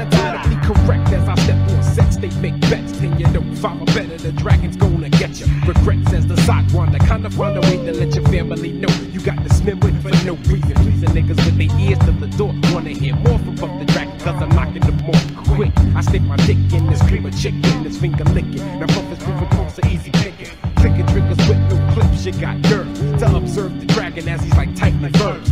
anatomically correct as I step on sex, They make bets, and you know if I'm a better, the dragon's gonna get you. Regrets as the sock one, I kinda find a way to let your family know you got dismembered for no reason. Pleasing niggas with their ears to the door, wanna hear more from Buck the Dragon, cause I'm knocking them off quick. I stick my dick in this cream of chicken, this finger licking. Now, Buff is proving close to easy picking. Clicking triggers with no clips, you got dirt to observe the dragon as he's like tightening burned.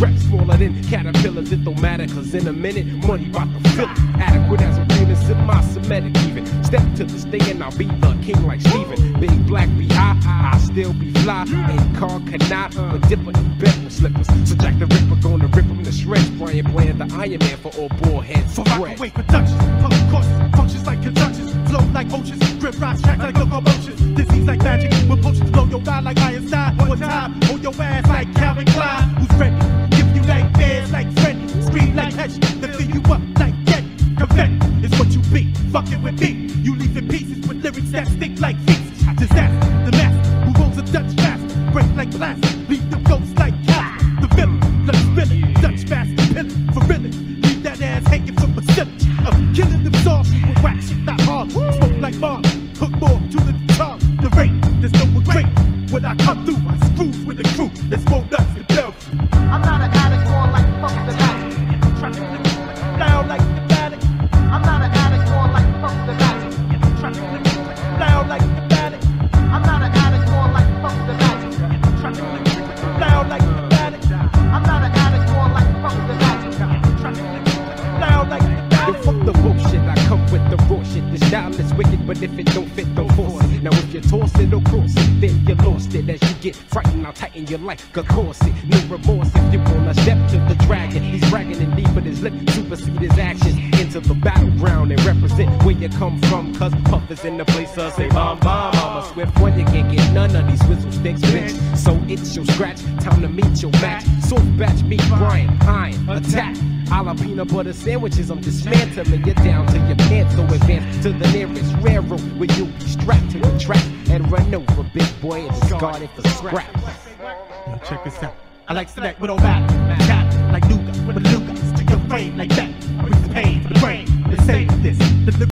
Reps smaller than caterpillars, it don't matter, cause in a minute, money bout to fill it. Adequate as a penis, sip my Semitic even. Step to the stage and I'll be the king like Steven. Big black be high, I still be fly. Ain't called cannot, but dipper and bedroom slippers. So Jack the Ripper gonna rip him to shreds. Brian playing the Iron Man for all bullheads. For Bread. Rockaway Productions, punk courses, functions like conjunctions, flow like oceans, grip rocks, track like locomotions, disease like magic, with potions blow your guy like you fucking with me. You leave in pieces with lyrics that stick like feces. Disaster, the master who rolls a Dutch fast, break like glass, leave the ghosts like cats. The villain, blood spilling, Dutch fast, pillin', for real. Leave that ass hanging from a silk. I'm killing them soft with whack shit, not hard. Smoke like bomb, hook more to the top. The rate, there's no regret. When I come through, I screw with the crew. It's more nuts but if it don't fit, don't force it. Now if you toss it or cross it, then you lost it. As you get frightened, I'll tighten your like a corset. No remorse if you wanna step to the dragon. He's bragging and deep, but his lip supersede his actions. Into the battleground and represent where you come from. Cause Puff is in the place of say bomb bomb. I'm a swift one, you can't get none of these whistle sticks, bitch. So your scratch, time to meet your match. Soft batch meet Brian, Pine, attack. A la peanut butter sandwiches, I'm dismantling you down to your pants. So advance to the nearest railroad where be strapped to the track and run over, big boy, and discarded for scraps. Yo, check this out. I like snack, but don't. Cat